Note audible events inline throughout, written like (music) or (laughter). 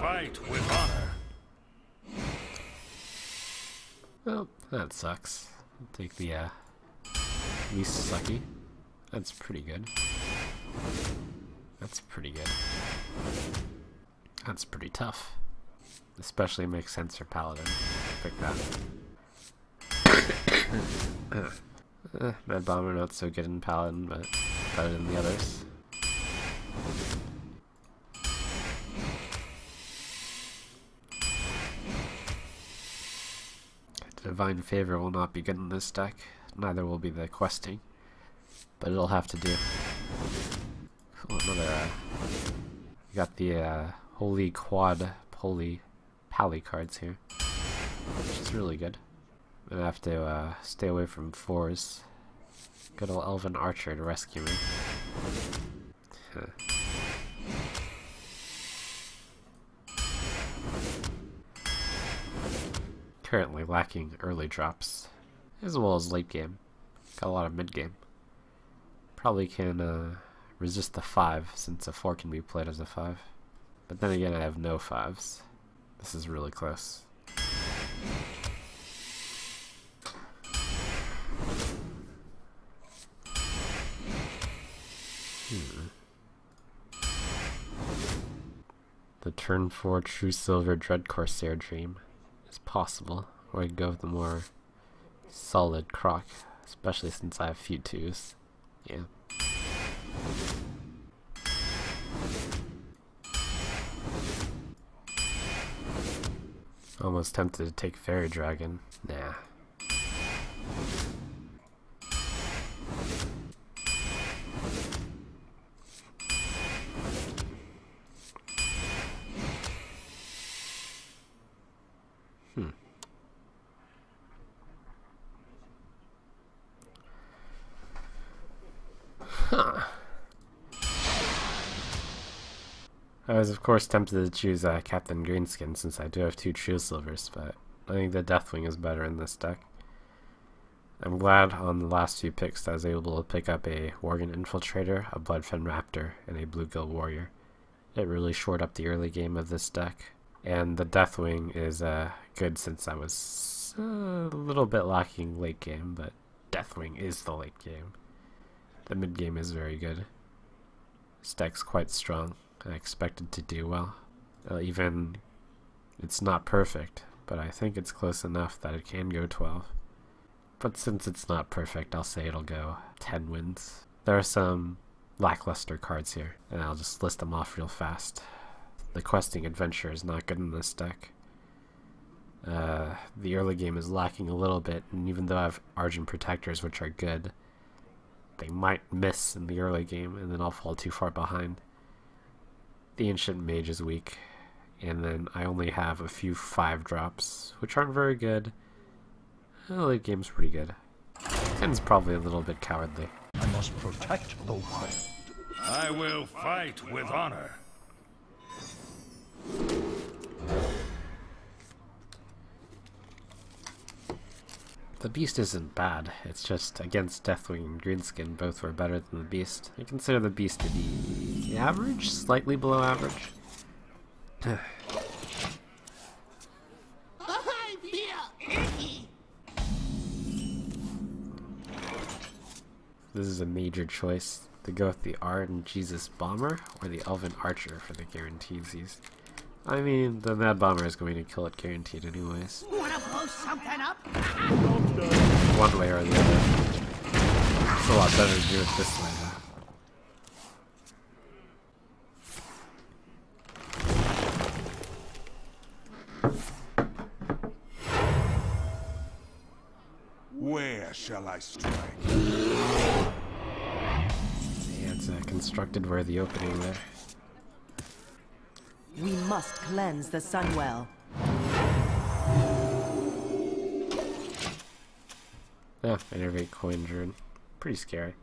fight with honor. Well, that sucks. Take the uh, least sucky. That's pretty good. That's pretty good. That's pretty tough. Especially makes sense for Paladin. Pick that. (coughs) (coughs) uh, Mad Bomber not so good in Paladin, but better than the others. Divine Favor will not be good in this deck. Neither will be the questing. But it'll have to do. Cool, another, uh, got the, uh, Holy Quad, Holy Pally cards here. Which is really good. I'm gonna have to, uh, stay away from fours. Good old Elven Archer to rescue me. Currently lacking early drops, as well as late game. Got a lot of mid game. Probably can uh, resist the 5, since a 4 can be played as a 5. But then again, I have no 5s. This is really close. Hmm. The turn 4 Truesilver Dread Corsair Dream possible, or I go with the more solid croc, especially since I have few twos. Yeah. Almost tempted to take Fairy Dragon. Nah. I was of course tempted to choose uh, Captain Greenskin since I do have two Truesilvers, but I think the Deathwing is better in this deck. I'm glad on the last few picks that I was able to pick up a Worgen Infiltrator, a Bloodfen Raptor, and a Bluegill Warrior. It really shored up the early game of this deck. And the Deathwing is uh, good since I was a little bit lacking late game, but Deathwing is the late game. The mid game is very good. This deck's quite strong. I expected to do well. Uh, even it's not perfect, but I think it's close enough that it can go 12. But since it's not perfect, I'll say it'll go 10 wins. There are some lackluster cards here, and I'll just list them off real fast. The questing adventure is not good in this deck. Uh, the early game is lacking a little bit, and even though I have Argent Protectors, which are good, they might miss in the early game, and then I'll fall too far behind. The Ancient Mage is weak, and then I only have a few 5 drops, which aren't very good. The late game's pretty good. 10's probably a little bit cowardly. I must protect the wild. I will fight with honor. The Beast isn't bad, it's just against Deathwing and Greenskin, both were better than the Beast. I consider the Beast to be average, slightly below average. (sighs) This is a major choice to go with the Ardent Jesus Bomber or the Elven Archer for the guarantees. I mean, the Mad Bomber is going to kill it guaranteed anyways. Wanna blow something up? One way or the other. It's a lot better to do it this way though. Where shall I strike? Yeah, it's uh, constructed where the opening there. We must cleanse the Sunwell. Innervate Coin Druid. Pretty scary.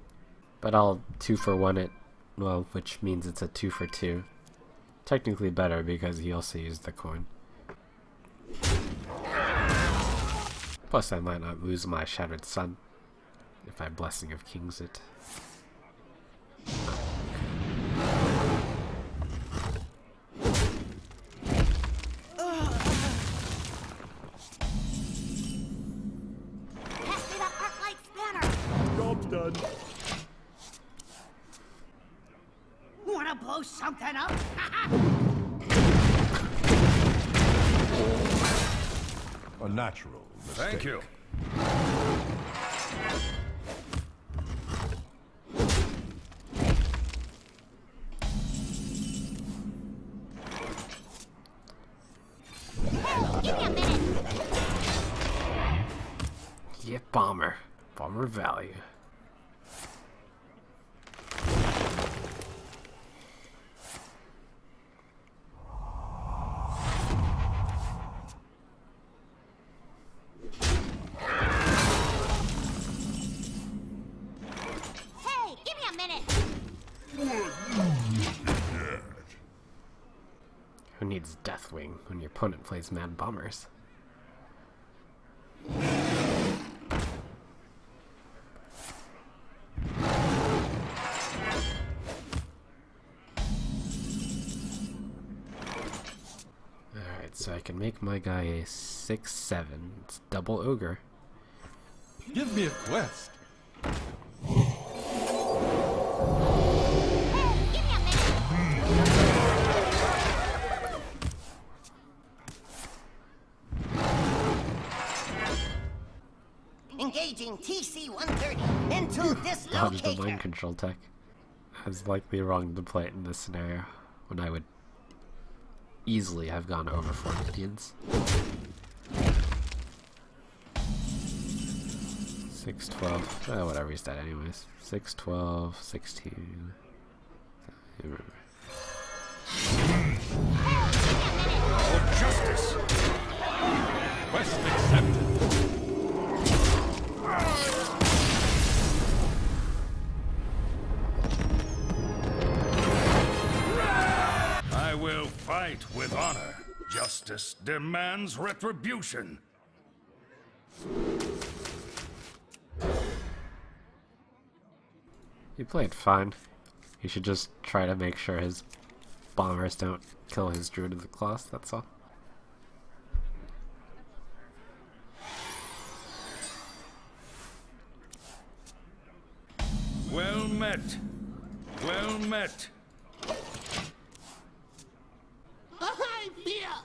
But I'll two for one it, well, which means it's a two for two. Technically better because he also used the coin. Plus I might not lose my Shattered Sun if I Blessing of Kings it. Natural mistake. Thank you. Opponent plays Mad Bombers? Alright, so I can make my guy a 6-7. It's double ogre. Give me a quest. Engaging TC-130 into Dodge the mind control tech. I was likely wrong to play it in this scenario, when I would easily have gone over 4 Indians. 6, 12, eh, whatever he's dead anyways. 6, 12, 16. I remember. For justice. Quest accepted. Fight with honor. Justice demands retribution. He played fine. He should just try to make sure his bombers don't kill his Druid of the Claw, that's all. Well met. Well met. I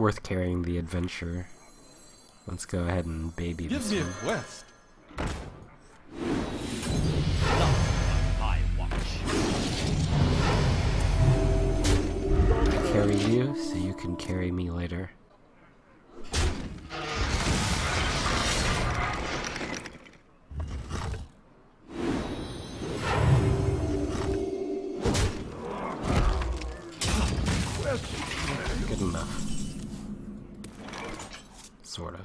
worth carrying the adventure. Let's go ahead and baby Give this me a one. quest. I carry you so you can carry me later. Sort of.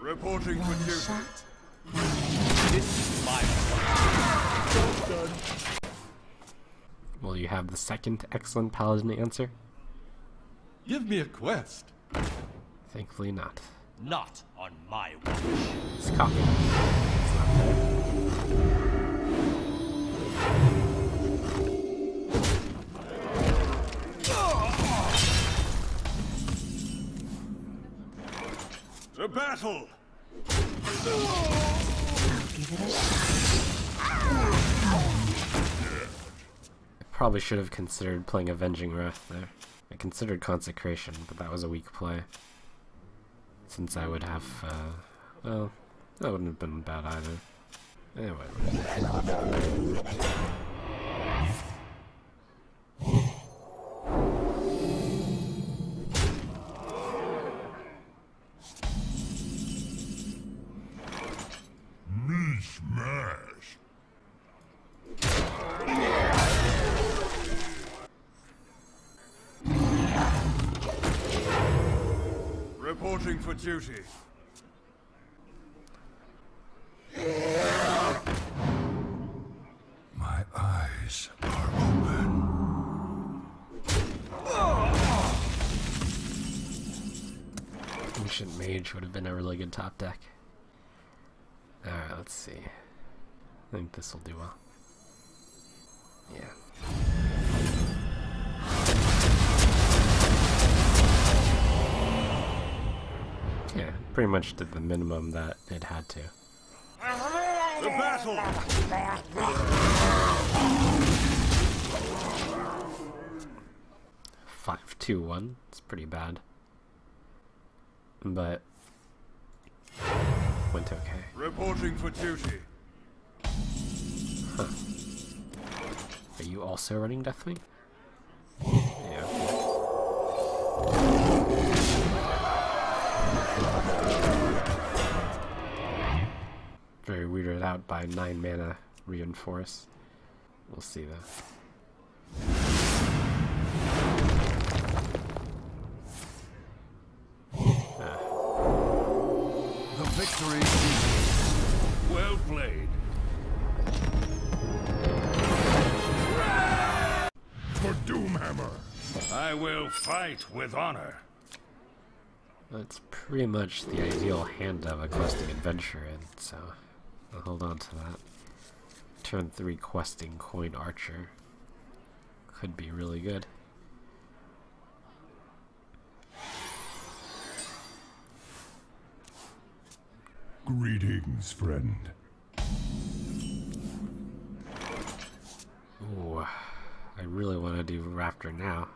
Reporting for duty. Will you have the second excellent paladin answer? Give me a quest. Thankfully not. Not on my watch. It's cocky. It's To battle! I probably should have considered playing Avenging Wrath there. I considered Consecration, but that was a weak play. Since I would have, uh, well, that wouldn't have been bad either. Anyway. duty. My eyes are open. Ancient Mage would have been a really good top deck. Alright, let's see. I think this will do well. Yeah. Yeah, pretty much did the minimum that it had to. The battle! Five, two, one. It's pretty bad. But went okay. Reporting for duty. Are you also running Deathwing? Yeah. Very weirded out by 9 mana reinforce. We'll see though. The victory. Well played. For Doomhammer. I will fight with honor. That's pretty much the ideal hand of a questing adventure in, so I'll hold on to that. Turn 3 questing coin archer. Could be really good. Greetings, friend. Ooh, I really want to do Raptor now.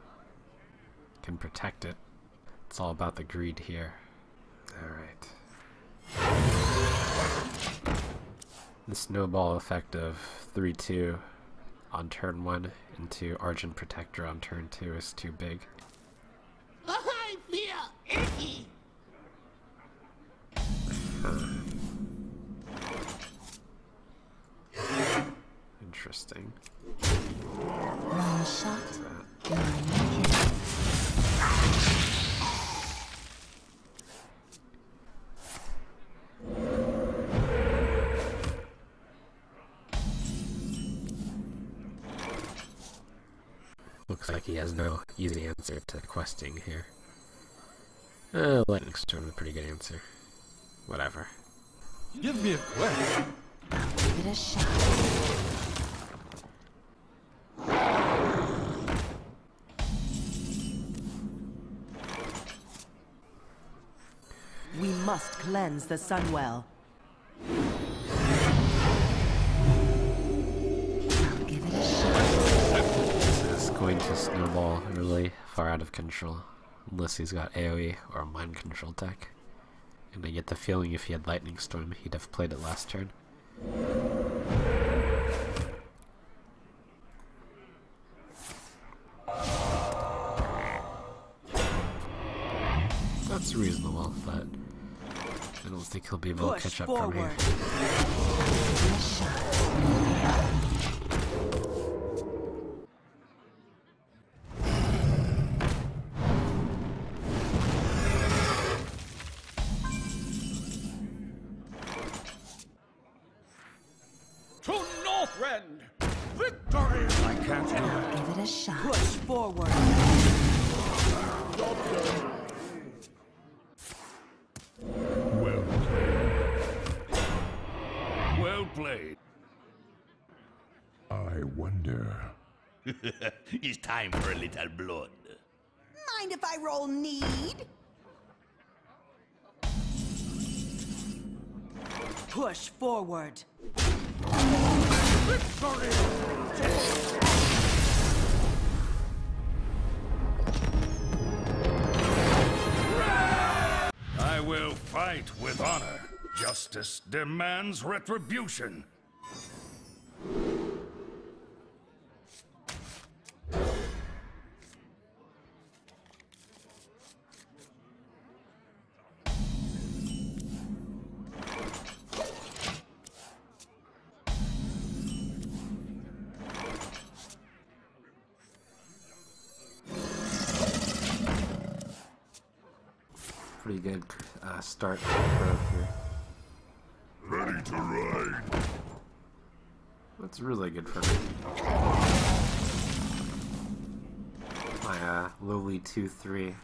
Can protect it. It's all about the greed here. Alright. The snowball effect of 3 2 on turn 1 into Argent Protector on turn 2 is too big. I feel icky. Interesting. One shot, he has no easy answer to questing here. Uh, Lightning Storm is a pretty good answer. Whatever. Give me a quest. Give it a shot. We must cleanse the Sunwell. To snowball really far out of control. Unless he's got AoE or a mind control tech. And I get the feeling if he had Lightning Storm, he'd have played it last turn. That's reasonable, but I don't think he'll be able to catch up from here. Time for a little blood. Mind if I roll need? Push forward. I will fight with honor. Justice demands retribution. My lowly 2-3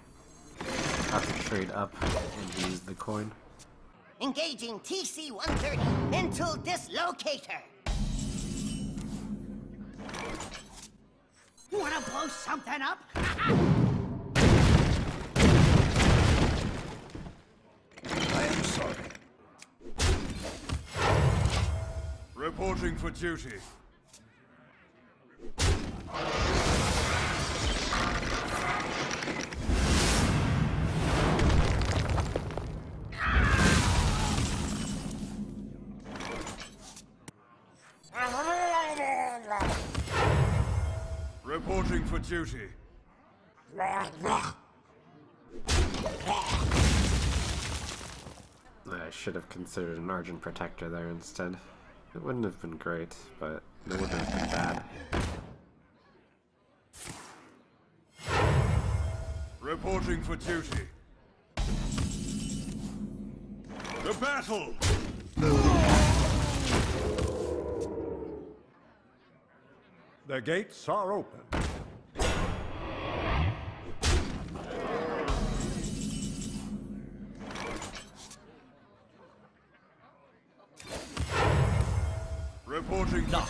have to trade up and use the coin. Engaging TC-130 mental dislocator. Wanna blow something up? (laughs) I am sorry. Reporting for duty. For duty. I should have considered an Argent Protector there instead. It wouldn't have been great, but it wouldn't have been bad. Reporting for duty. The battle! The gates are open.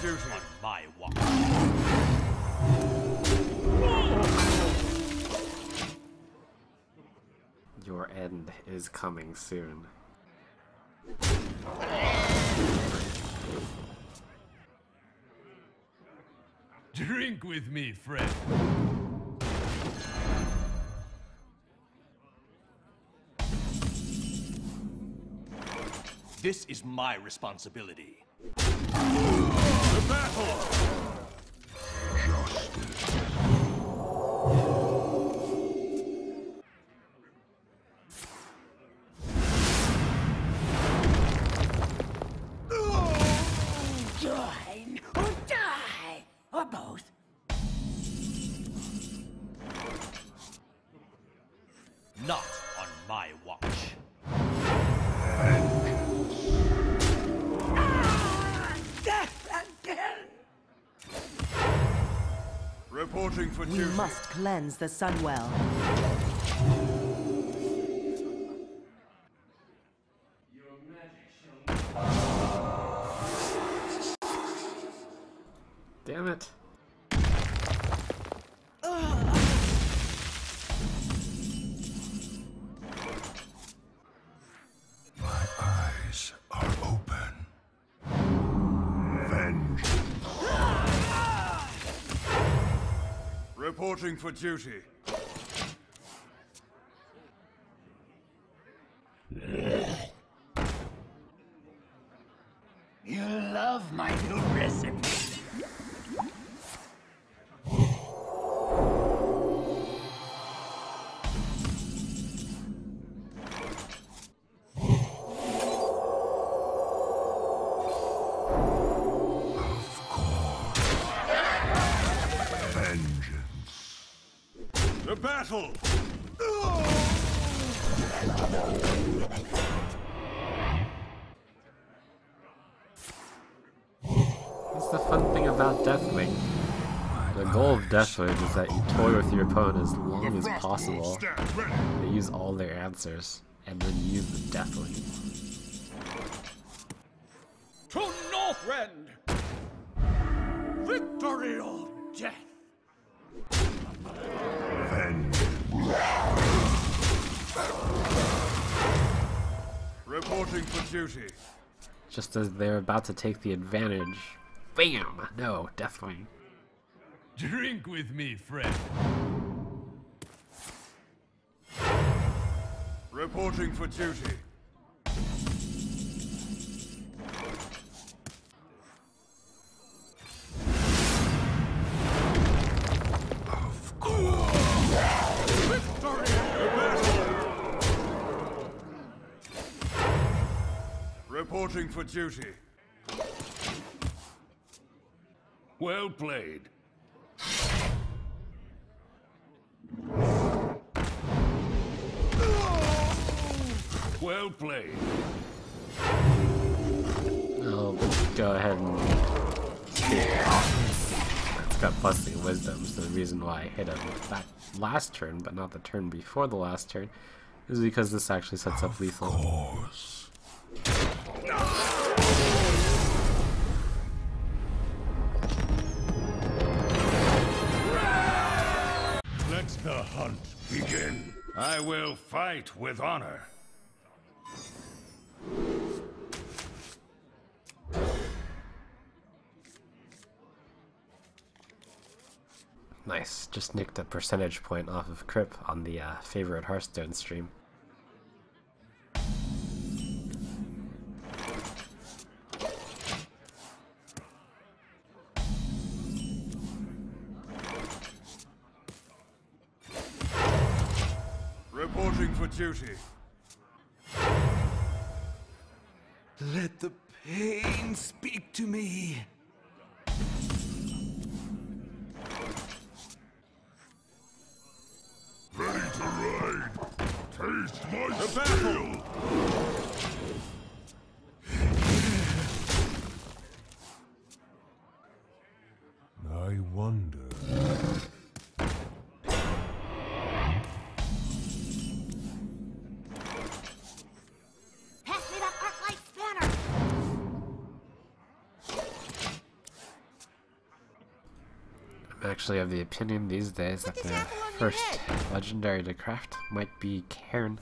Reporting Not for duty. on my watch. Your end is coming soon. Drink with me, friend. This is my responsibility. Battle! We must cleanse the Sunwell. Reporting for duty. Is that you toy with your opponent as long as possible. They use all their answers, and then use the Deathwing. To Northrend! Victory or death! Reporting for duty. Just as they're about to take the advantage. BAM! No, Deathwing. Drink with me, friend. Reporting for duty. Of course. Victory! The battle! Reporting for duty. Well played. Well played. I'll go ahead and. It's got busting wisdom, so the reason why I hit him that last turn, but not the turn before the last turn, is because this actually sets up lethal. Course. Let the hunt begin. I will fight with honor. Nice. Just nicked a percentage point off of Kripp on the uh, favorite Hearthstone stream. Reporting for duty. Let the pain speak to me. Ready to ride. Taste my steel. Actually of the opinion these days that the this apple on your first legendary to craft might be Cairn.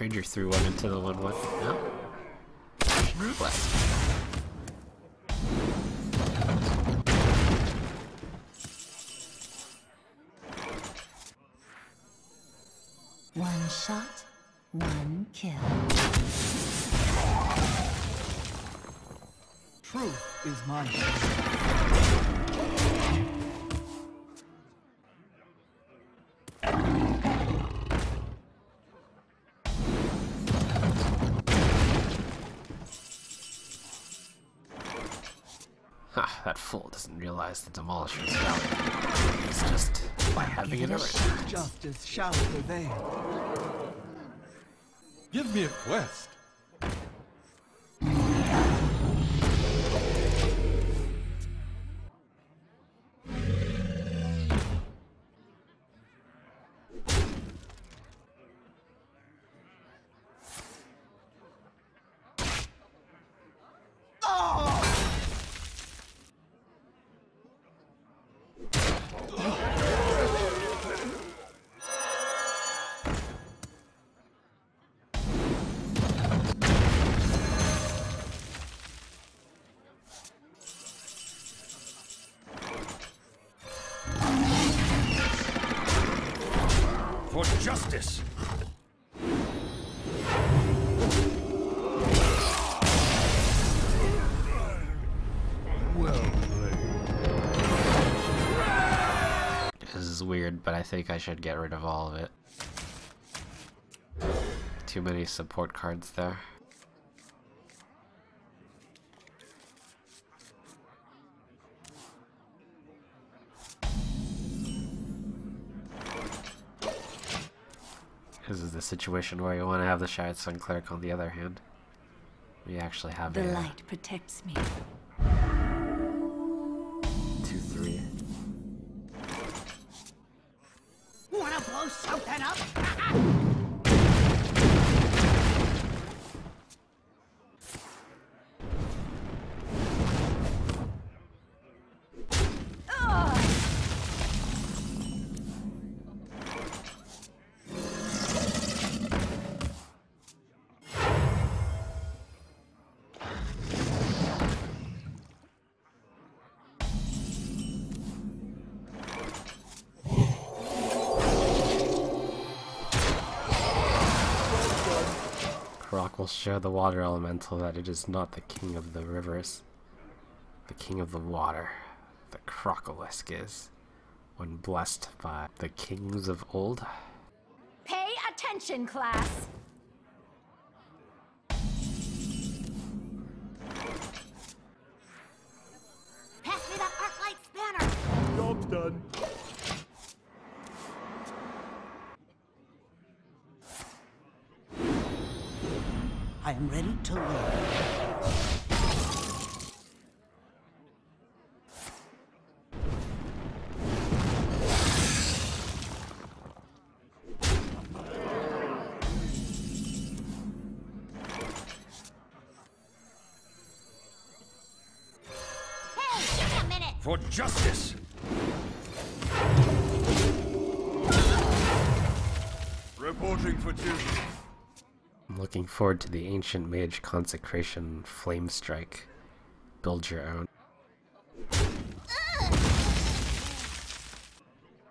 Yeah, Trader threw one into the 1 1. No? Blast. One shot, one kill. Truth is my doesn't realize the Demolisher's value. It's just by having it it around. Justice shall prevail. Give me a quest. Justice. Well played. This is weird, but I think I should get rid of all of it. Too many support cards there. This is the situation where you want to have the Shard Sun Cleric on the other hand. We actually have The a uh, light protects me. 2-3. Wanna blow something up? (laughs) show the water elemental that it is not the king of the rivers, the king of the water. The Crocolisk is, when blessed by the kings of old. Pay attention, class. Pass me that arc light spanner. Job's done. I am ready to. For justice! Reporting for duty. Looking forward to the ancient mage consecration flame strike. Build your own.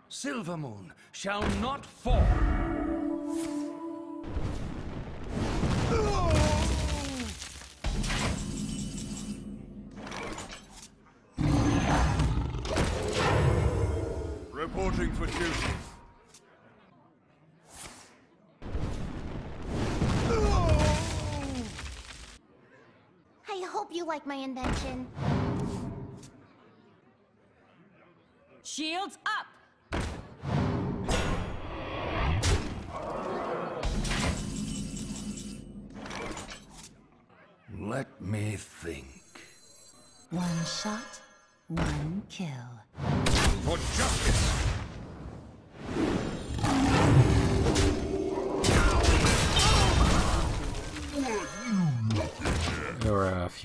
Silvermoon shall not fall.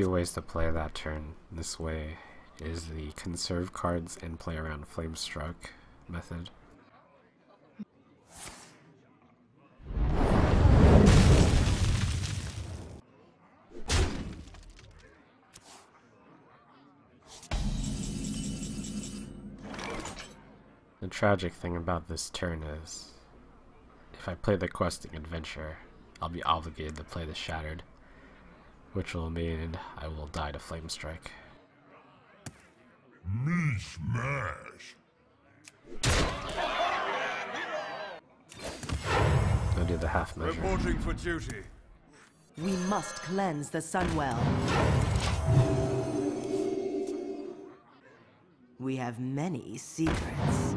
Few ways to play that turn. This way is the conserve cards and play around flame strike method. The tragic thing about this turn is, if I play the questing adventure, I'll be obligated to play the Shattered, which will mean I will die to Flame Strike. Me smash! I'll do the half measure. Reporting for duty. We must cleanse the Sunwell. We have many secrets.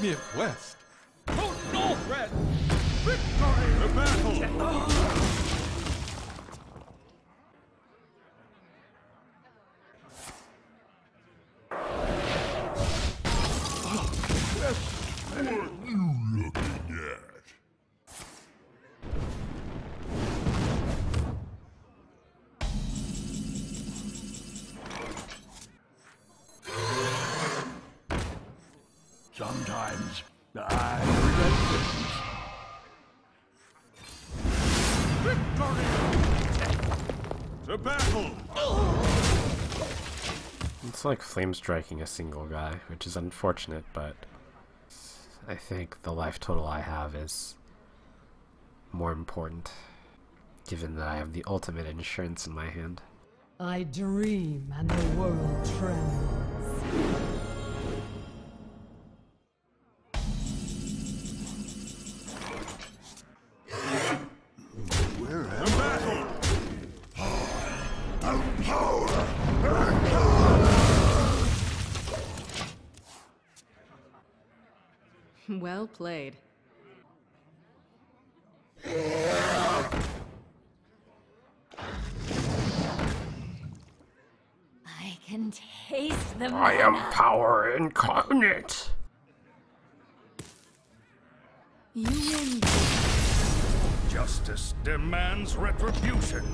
Give me a quest. Oh, no, Red! Victory! The battle! Like flame striking a single guy, which is unfortunate, but I think the life total I have is more important, given that I have the ultimate insurance in my hand. I dream and the world trembles. Played. I can taste the I am power incarnate! You win. Justice demands retribution.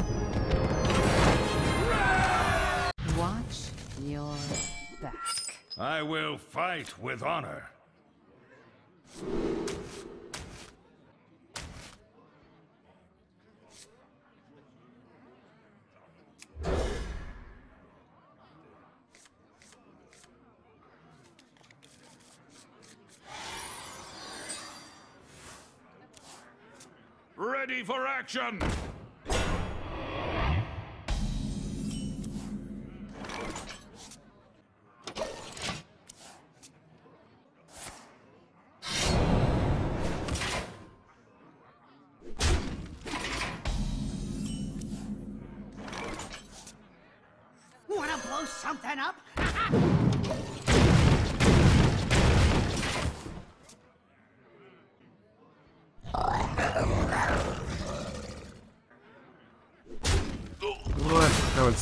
Watch your back. I will fight with honor. Ready for action!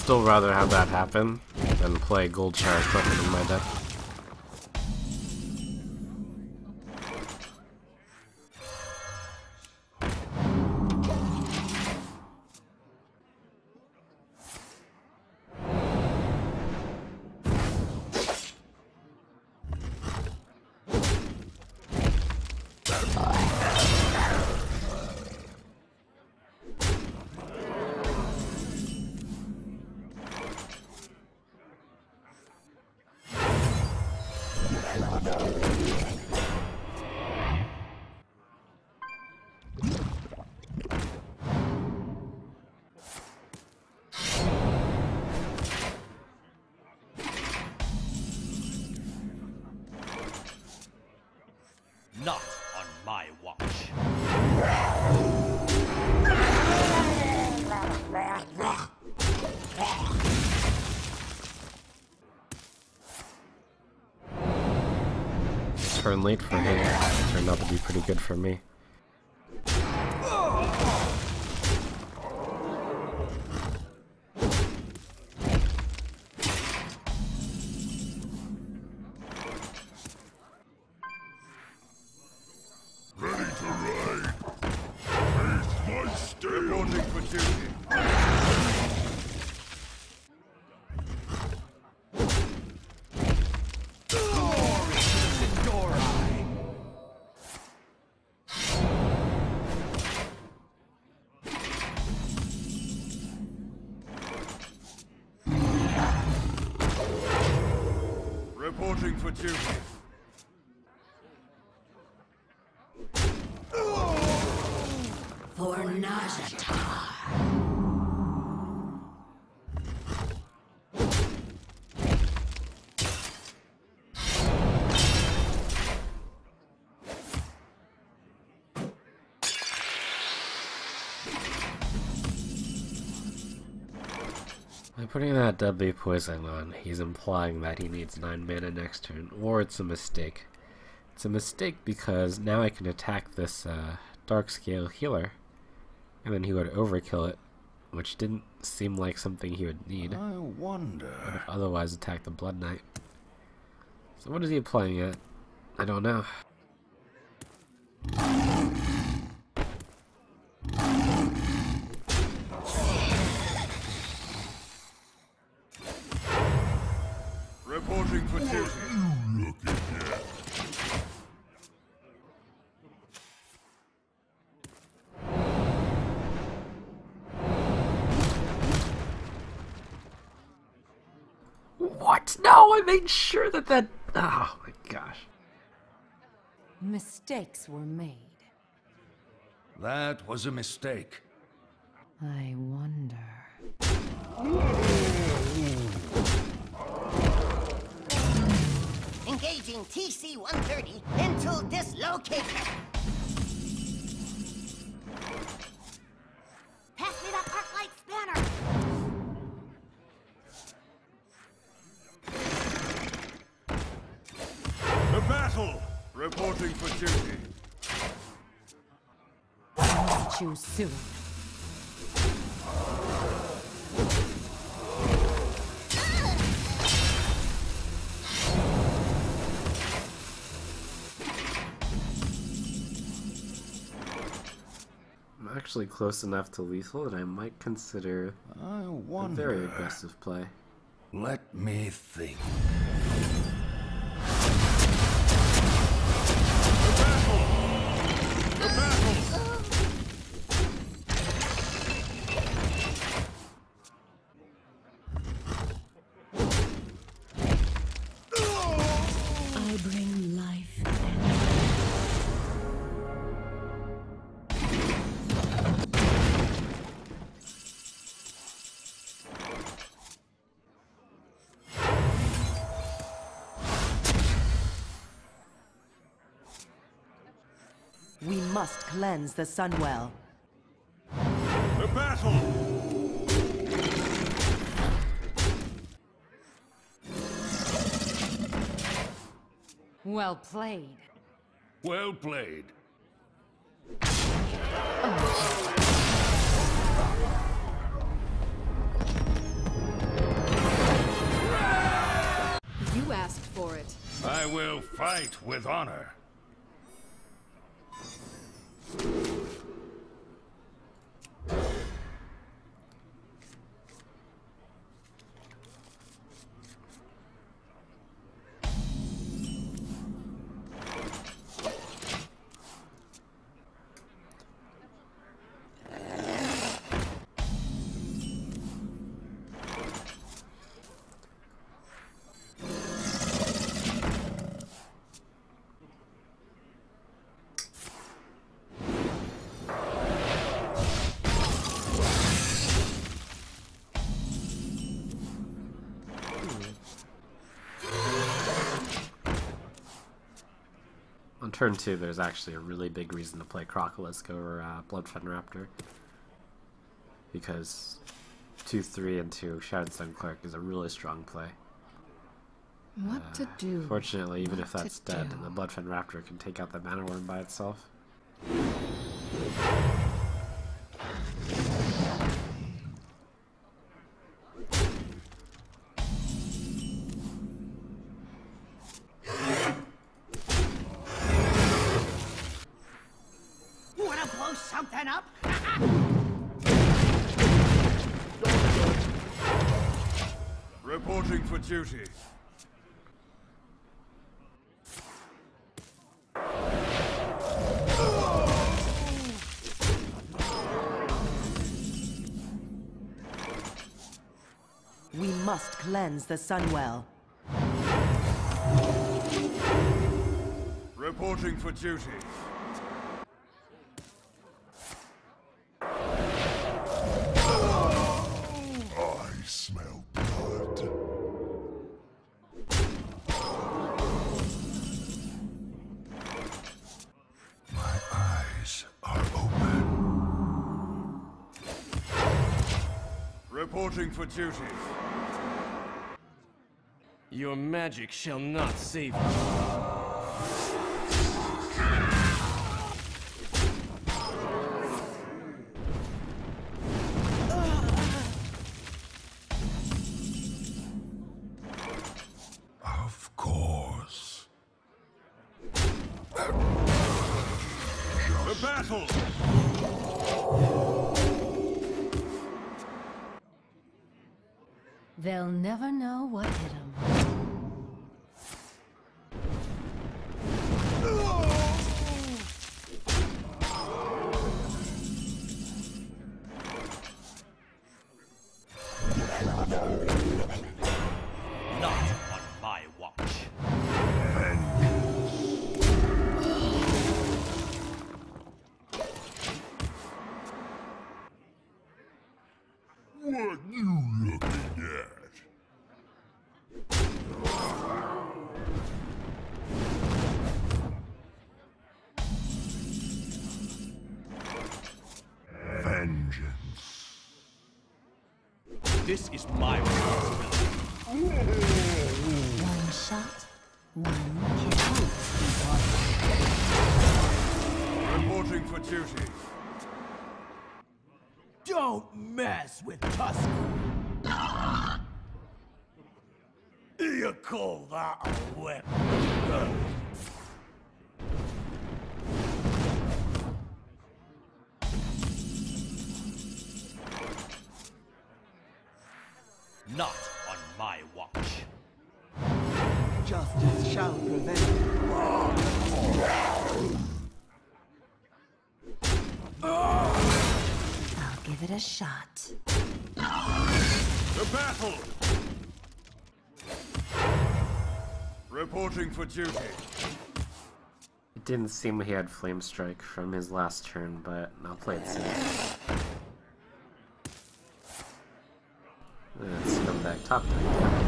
Still rather have that happen than play Gold Shire equipment in my deck. Putting that deadly poison on, he's implying that he needs 9 mana next turn, or it's a mistake. It's a mistake because now I can attack this uh, Darkscale healer, and then he would overkill it, which didn't seem like something he would need. I wonder. Otherwise attack the Blood Knight. So what is he applying at? I don't know. Made sure that that. Oh my gosh. Mistakes were made. That was a mistake. I wonder. Engaging TC-130 into dislocator. Choose soon. I'm actually close enough to lethal that I might consider I a very aggressive play. Let me think. Cleanse the Sunwell. The battle! Well played. Well played. You asked for it. I will fight with honor. On turn two, there's actually a really big reason to play Crocolisk over uh, Bloodfen Raptor. Because 2 3 and 2 Shattered Sun Cleric is a really strong play. What to do? Fortunately, even What if that's dead, do? the Bloodfen Raptor can take out the Mana Wyrm by itself. Cleanse the Sunwell. Reporting for duty. I smell blood. My eyes are open. Reporting for duty. Your magic shall not save you. This is my responsibility. One shot, one kill. Reporting for duty. Don't mess with Tusk. (laughs) You call that a weapon? A shot. The battle! Reporting for duty. It didn't seem he had Flame Strike from his last turn, but I'll play it safe. Let's come back top deck.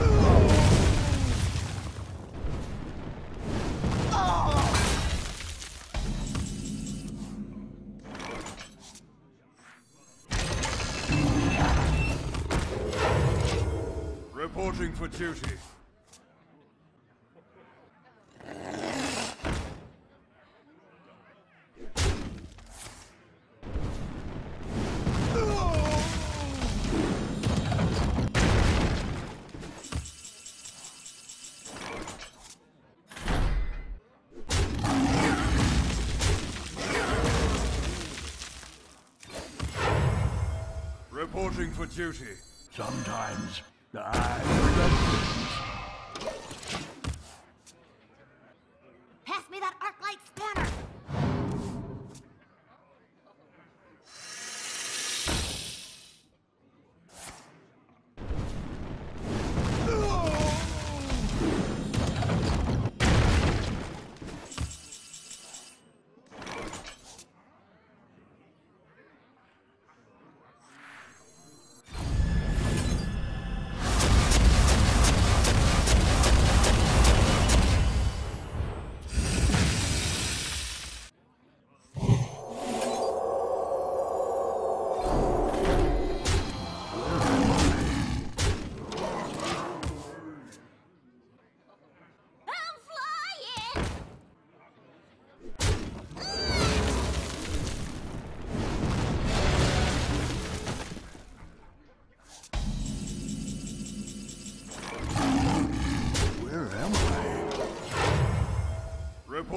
Duty. Reporting for duty. Sometimes I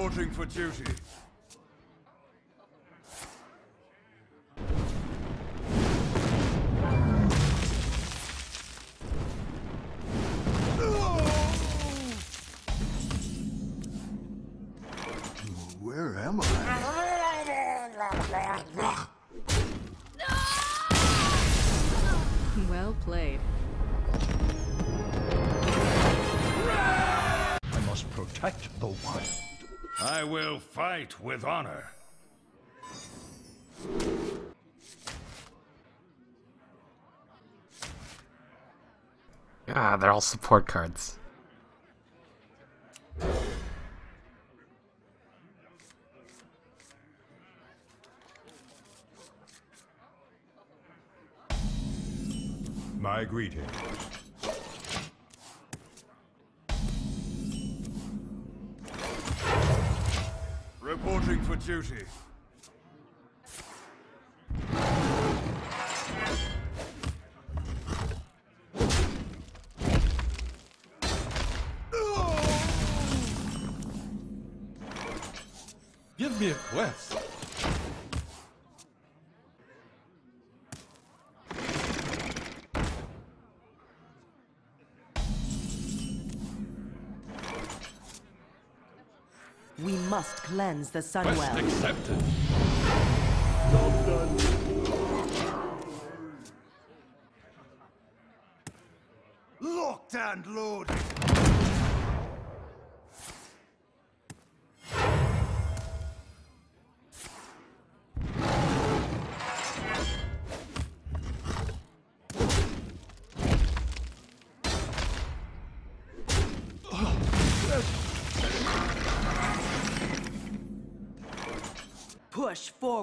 Reporting for duty. Will fight with honor. Ah, they're all support cards. My greetings. Duty. Give me a quest. Must cleanse the Quest Sunwell. accepted.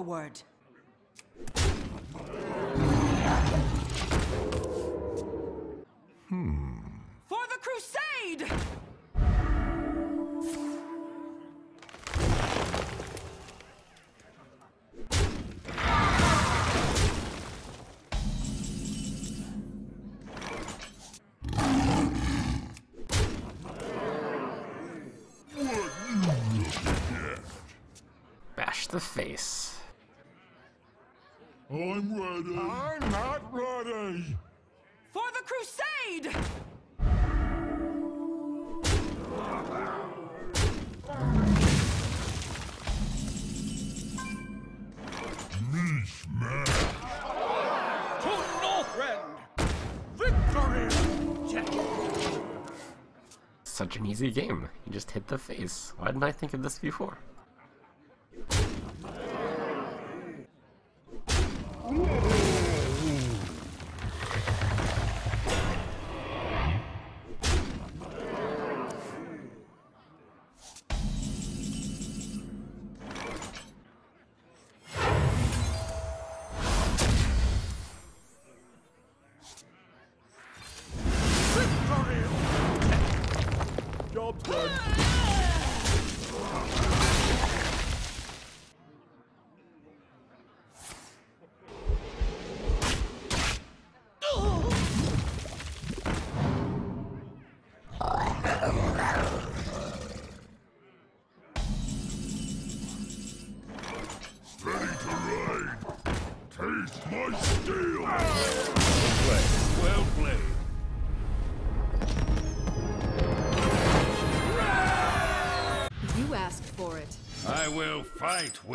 Forward. Easy game. You just hit the face. Why didn't I think of this before?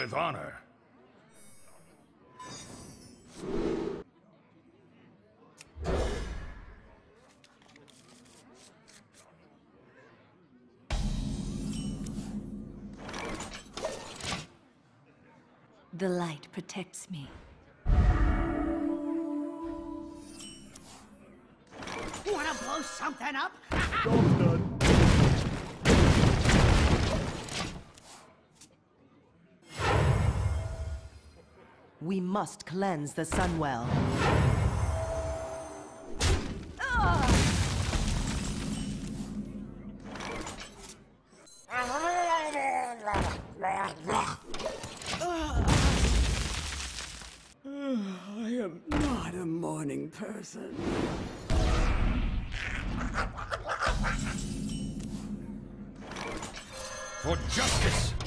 With honor. The light protects me. Wanna blow something up? Job's done. We must cleanse the Sunwell. Ah. I am not a morning person. For justice!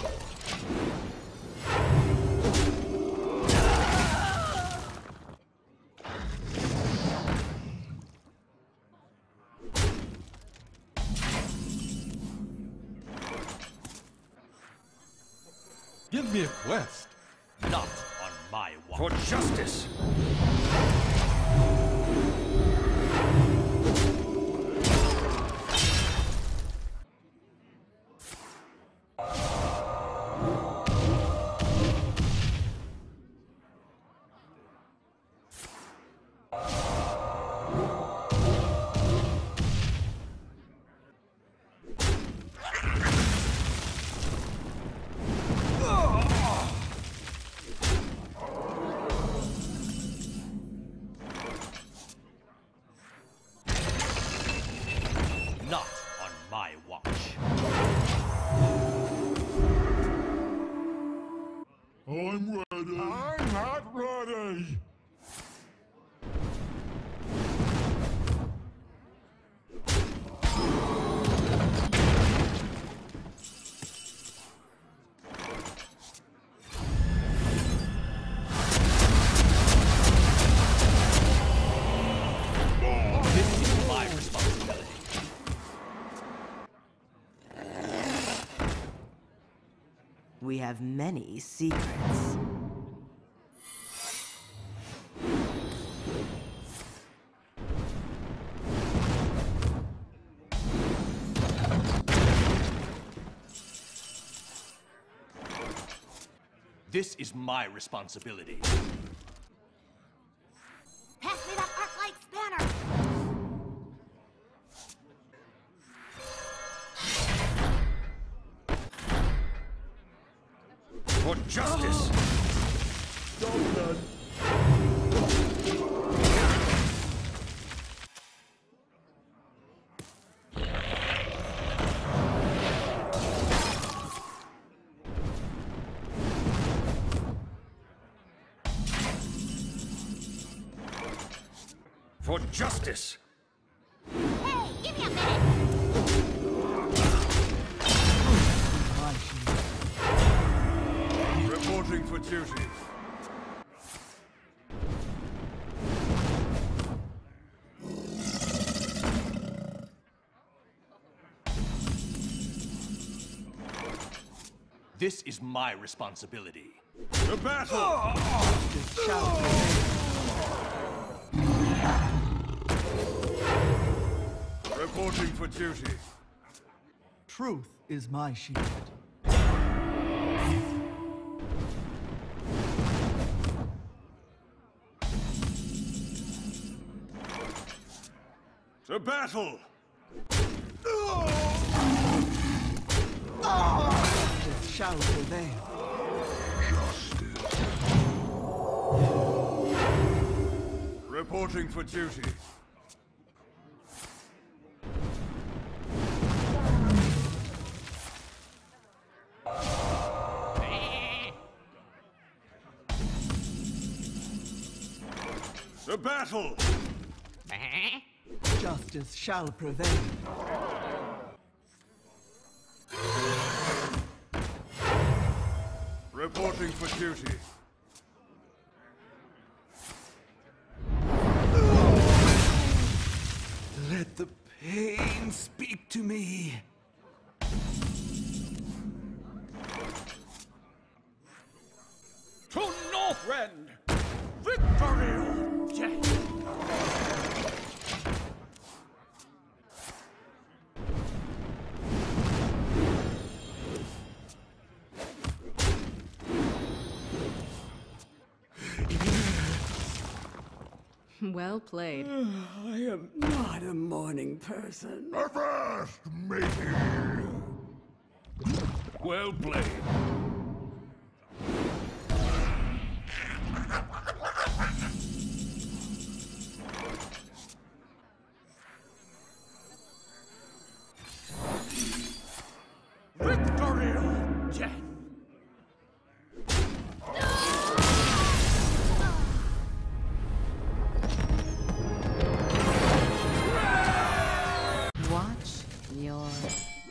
Have many secrets. This is my responsibility. This is my responsibility. The battle! Reporting for duty. Truth is my shield. To battle! Death shall prevail. Justice. Reporting for duty. The battle! (laughs) Justice shall prevail. Reporting for duty. Let the pain speak to me. To Northrend! Well played. (sighs) I am not a morning person. Avast, matey! Well played.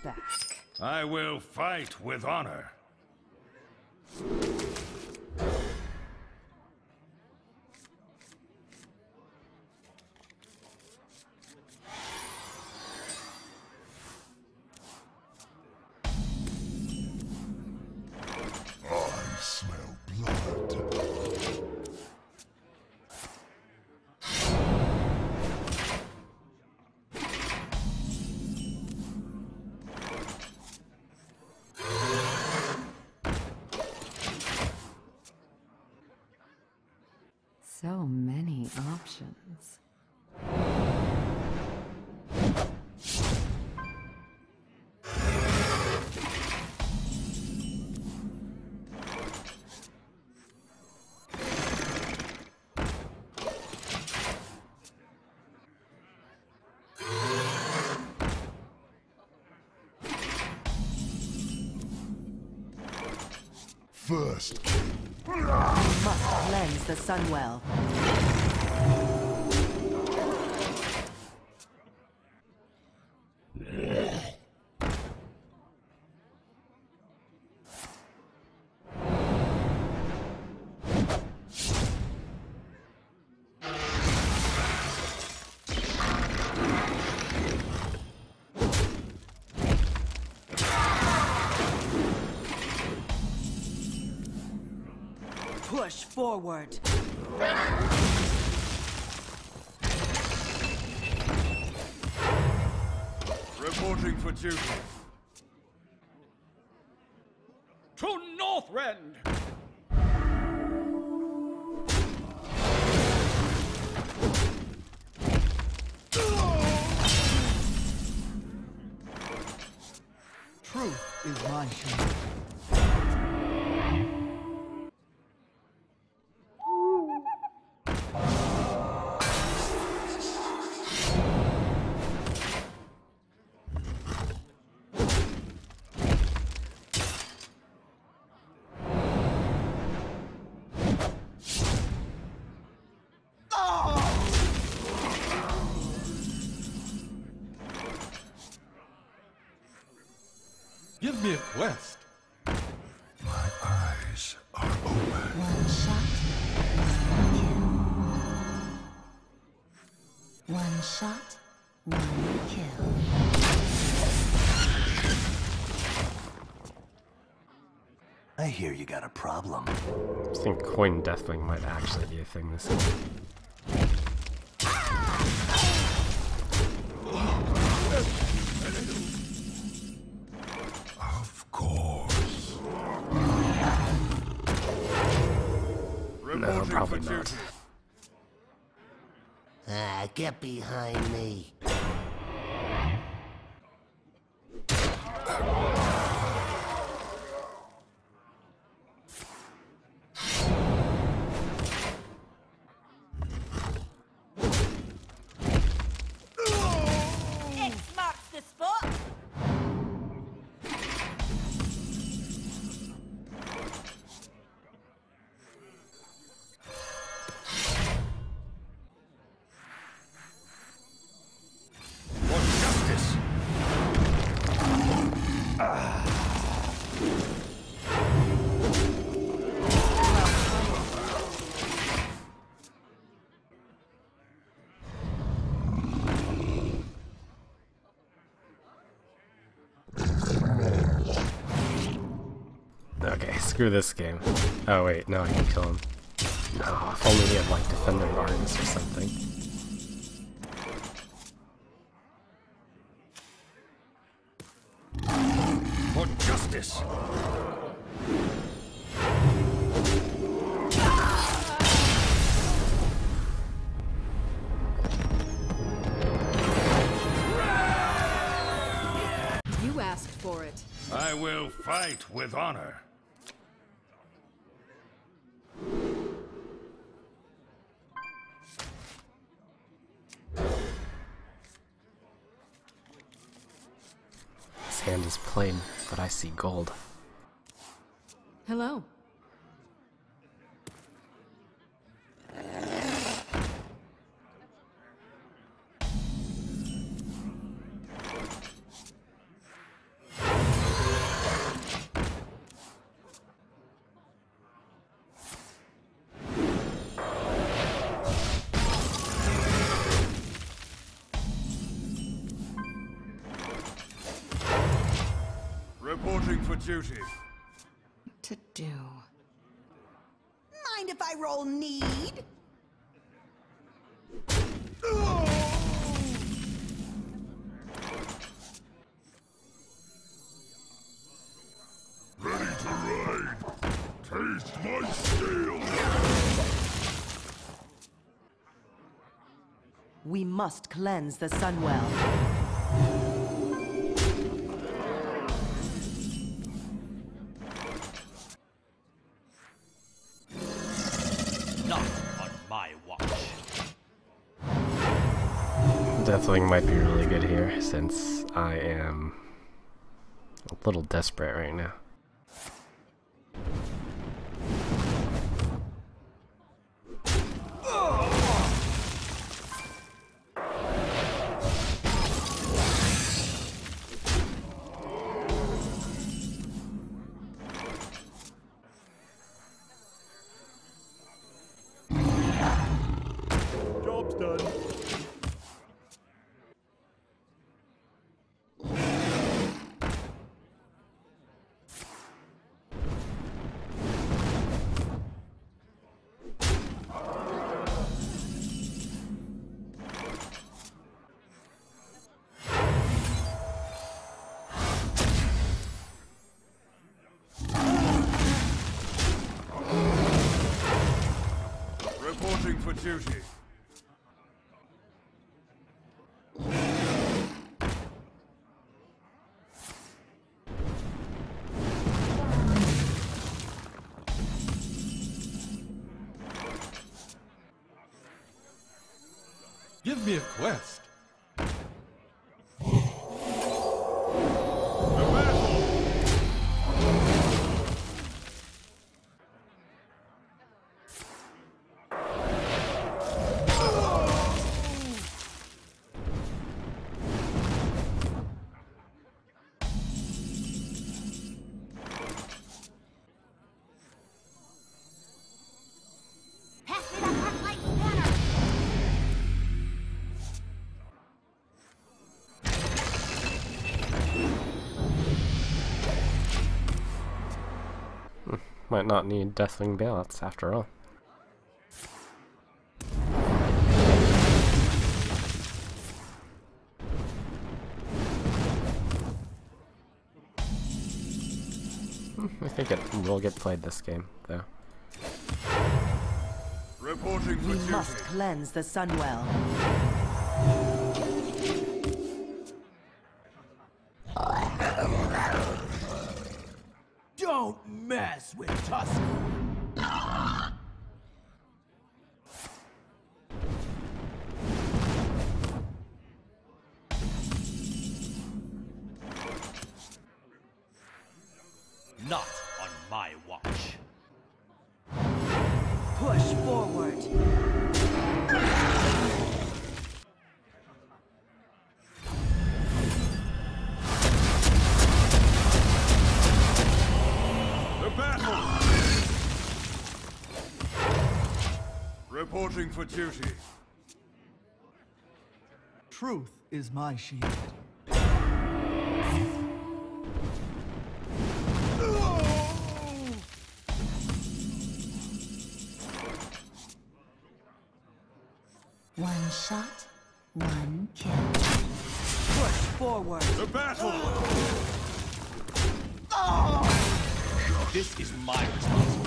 Back. I will fight with honor. First Must cleanse the Sunwell. Forward. Reporting for duty. Give me a quest. my eyes are open. One shot, one kill. One shot, one kill. I hear you got a problem. I think coin deathwing might actually be a thing this season. Screw this game. Oh wait, no, I can kill him. No, if only he had like defender arms or something. For justice! You asked for it. I will fight with honor. Plain, but I see gold. Hello. We must cleanse the Sunwell. Not on my watch. Deathwing might be really good here since I am a little desperate right now. Duty. Give me a quest. Might not need Deathwing bailouts after all. Hmm, I think it will get played this game, though. Reporting for We duty. must cleanse the Sunwell. Reporting for duty. Truth is my shield. One shot, one kill. Push forward. The battle! Oh. This is my responsibility.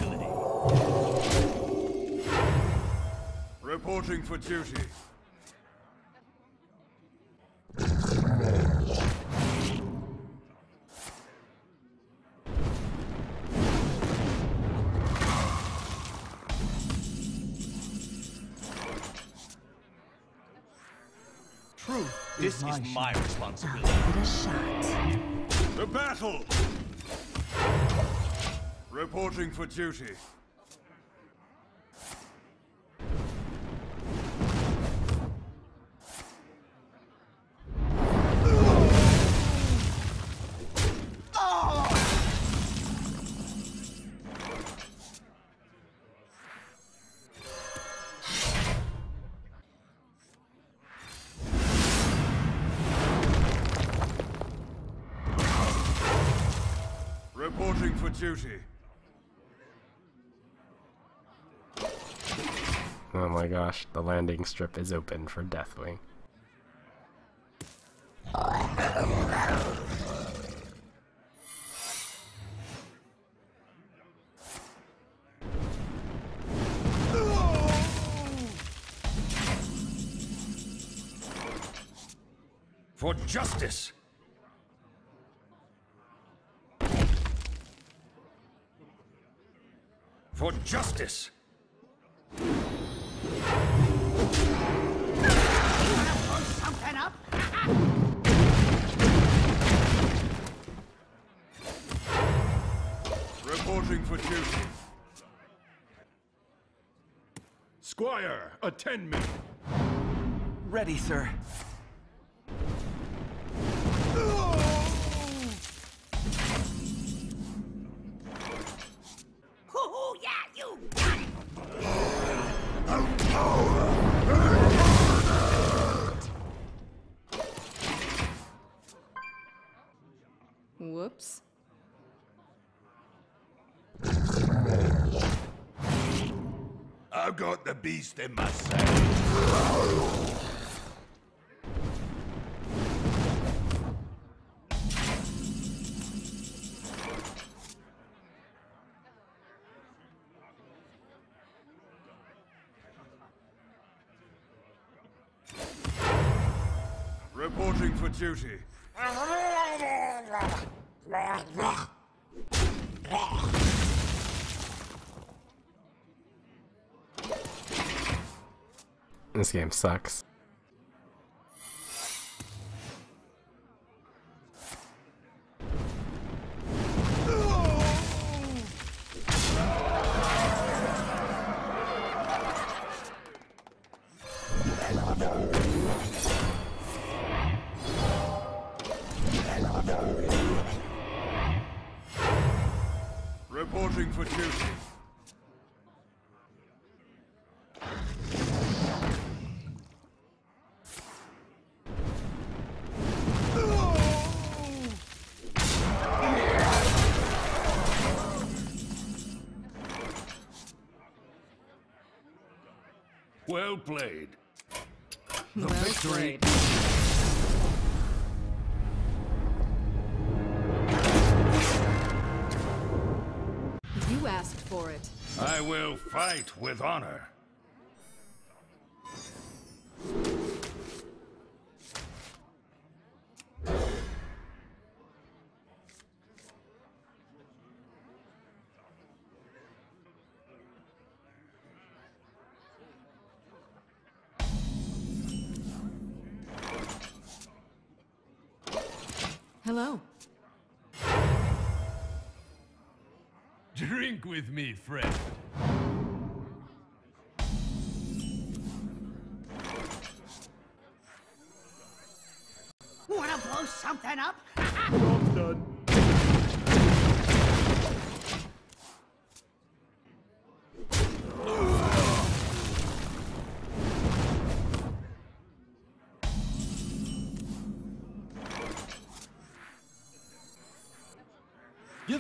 Reporting for duty. Truth This my is my shield. responsibility. Ah, Give it a shot. The battle! Reporting for duty. Gosh, the landing strip is open for Deathwing. For justice! For justice! Reporting for duty. Squire, attend me. Ready, sir. Whoops. I've got the beast in my saddle. Reporting for duty. This game sucks. Well Hello. Drink with me, friend. Wanna blow something up?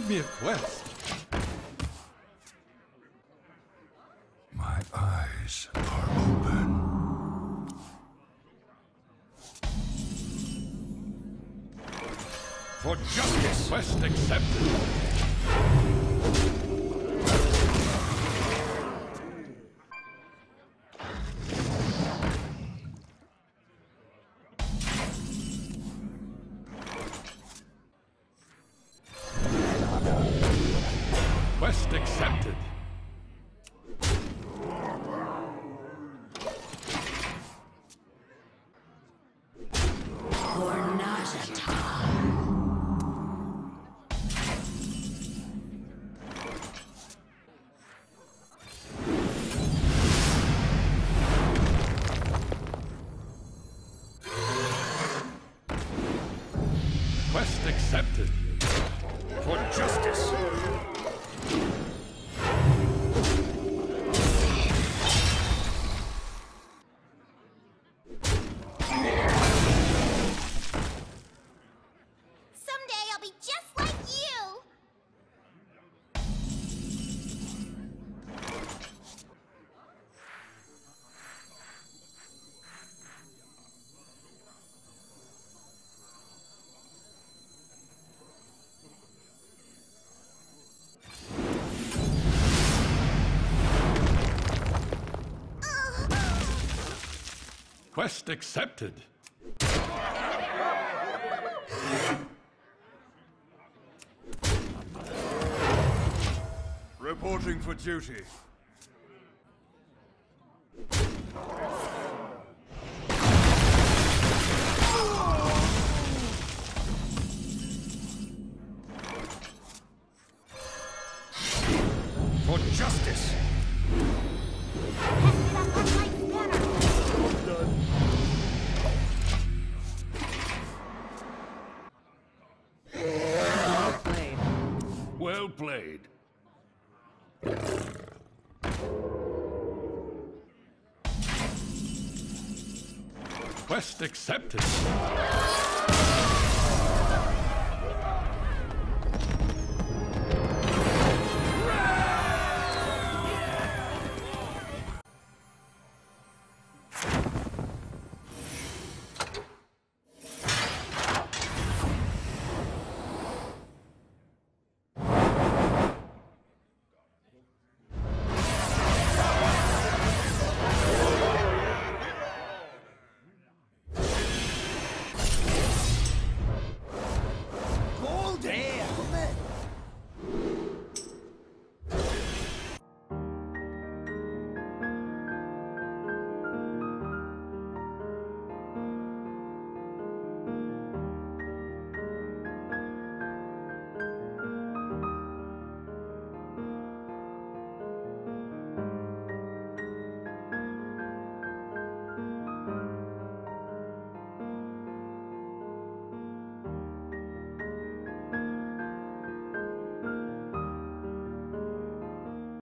Give me a quest. My eyes are open. For justice! Quest accepted. Quest accepted. Reporting for duty. Accepted.